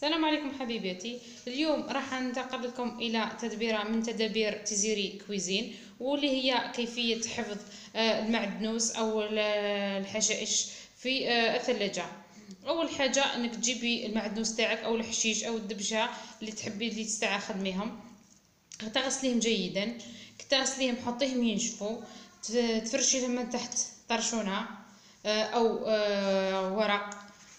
السلام عليكم حبيباتي اليوم راح ننتقل لكم إلى تدبيرة من تدابير تيزيري كويزين واللي هي كيفية حفظ آه، المعدنوس أو الحشائش في آه، الثلاجة. أول حاجة إنك تجيبي المعدنوس تاعك أو الحشيش أو الدبشة اللي تحبي اللي تستعى خدميهم تغسليهم جيدا تغسليهم حطيهم ينشفوا تفرشيهم من تحت طرشونة آه، أو ورق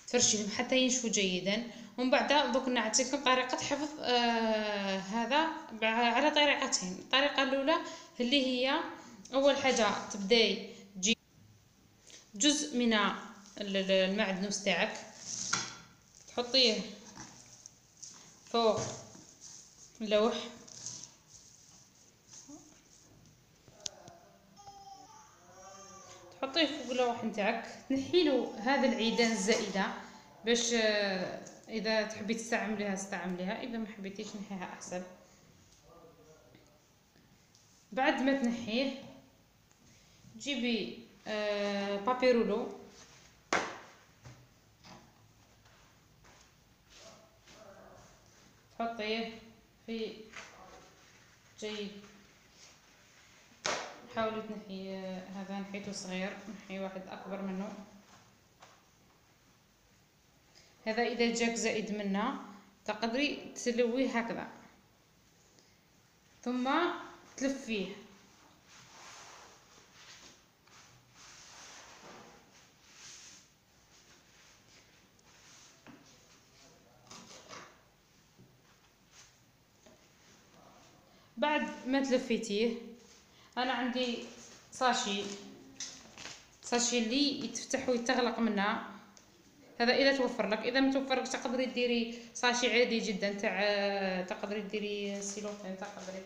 تفرشيهم حتى ينشفوا جيدا. ومن بعد دوك نعطيكم طريقة حفظ آه هذا على طريقتين. الطريقة الأولى اللي هي أول حاجة تبداي تجي جزء من المعدنوس تاعك. تحطيه فوق اللوح. تحطيه فوق اللوح نتاعك. تنحيلو هذا العيدان الزائدة باش آه إذا تحبي تستعمليها استعمليها إذا ما حبيتيش نحيها أحسن. بعد ما تنحيه تجيبي آه بابي رولو تحطيه في جيد حاولي تنحي هذا نحيته صغير نحي واحد أكبر منه. هذا إذا جاك زائد منه تقدري تلويه هكذا. ثم تلفيه. بعد ما تلفيتيه أنا عندي ساشي. ساشي اللي يتفتح ويتغلق منه هذا إذا توفر لك إذا ما توفر تقدري ديري sachet عادي جدا تاع تقدري ديري cellophane تقدري.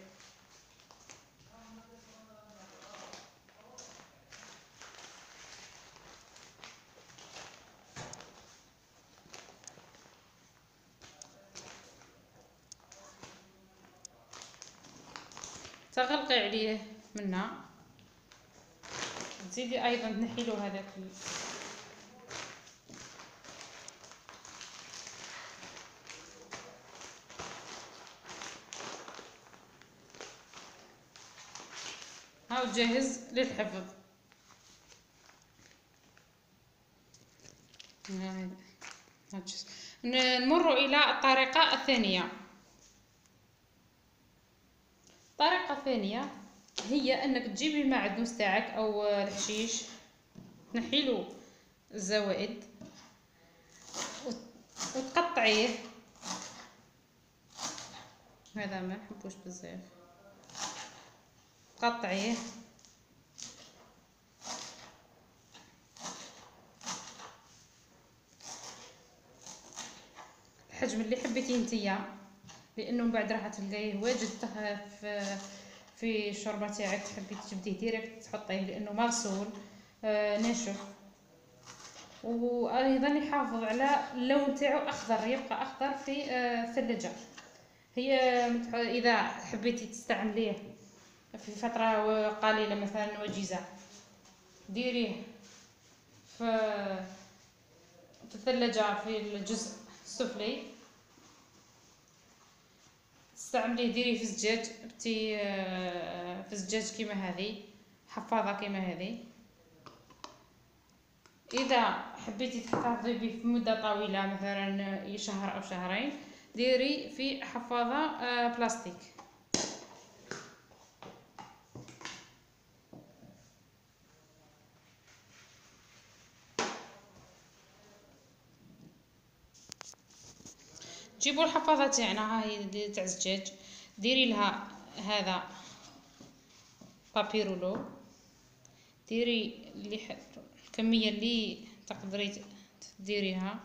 تغلقي عليه منها تزيدي أيضا تنحيلو هذاك هاو جاهز للحفظ. نمر إلى الطريقة الثانية. الطريقة الثانية هي أنك تجيبي المعدنوس تاعك أو الحشيش. تنحيلو الزوائد. وتقطعيه. هذا ما نحبوش بزاف. قطعيه. الحجم اللي حبيتيه نتيا لأنه من بعد راح تلقايه واجد في في الشوربة تاعك تحبي تجبديه ديريكت تحطيه لأنه مغسول آه ناشف. وأيضا يحافظ على اللون تاعو أخضر يبقى أخضر في آه الثلاجه هي إذا حبيتي تستعمليه في فترة قليلة مثلا وجيزة. ديريه في الثلاجة في الجزء السفلي. تستعمليه ديريه في زجاج بتي في زجاج كيما هذه. حفاظة كيما هذه. إذا حبيتي تحتفظي به في مدة طويلة مثلا شهر أو شهرين ديري في حفاظه آه، بلاستيك. جيبوا الحفاظه تاعنا هاي تاع الزجاج ديري لها هذا بابيرولو ديري اللي الكمية اللي تقدري تديريها.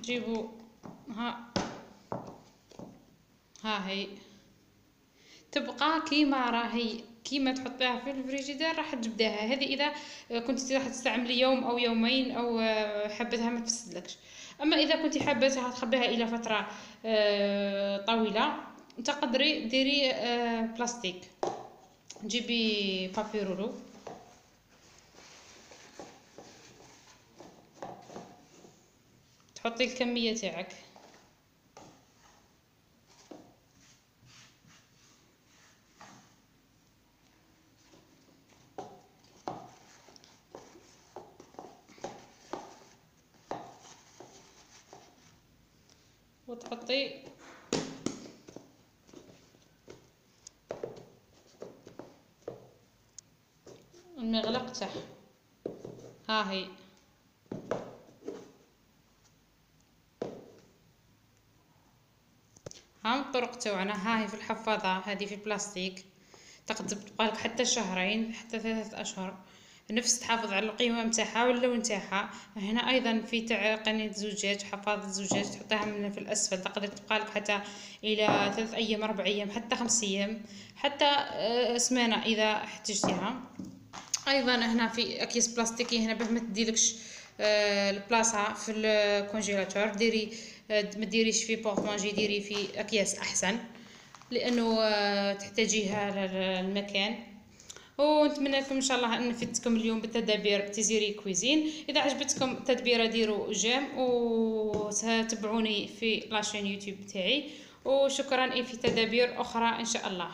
جيبوا ها. ها هي. تبقى كيما راهي كيما تحطيها في الفريجيدير راح تجبديها هذه إذا كنت راح تستعملي يوم أو يومين أو حبتها ما تفسدلكش. أما إذا كنت حابتها تخبيها إلى فترة آه، طويلة تقدري ديري آه، بلاستيك. جيبي بابي رولو تحطي الكمية تاعك. وتحطي المغلق تاعها. ها هي. ها الطرق تاعنا. ها هي في الحفاضة هذه في البلاستيك. تقدر تبقى لك حتى شهرين حتى ثلاثة أشهر. نفس تحافظ على القيمة متاعها واللون نتاعها هنا أيضا في تاع قنية زجاج حفاضة زجاج تحطيها من في الأسفل تقدر تبقى لك حتى إلى ثلاث أيام أربع أيام حتى خمس أيام حتى آه، سمانة إذا احتجتها أيضا هنا في أكياس بلاستيكية هنا باه ما تديلكش آه، البلاصة في ال congélateur. ديري آه، ما ديريش في porte-manger ديري في أكياس أحسن لأنه تحتاجيها للمكان. ونتمنى لكم إن شاء الله أني فدتكم اليوم بالتدابير Tiziri Cuisine. إذا عجبتكم التدبيرة ديروا جيم وتابعوني في la chaîne YouTube تاعي. وشكرا في تدابير أخرى إن شاء الله.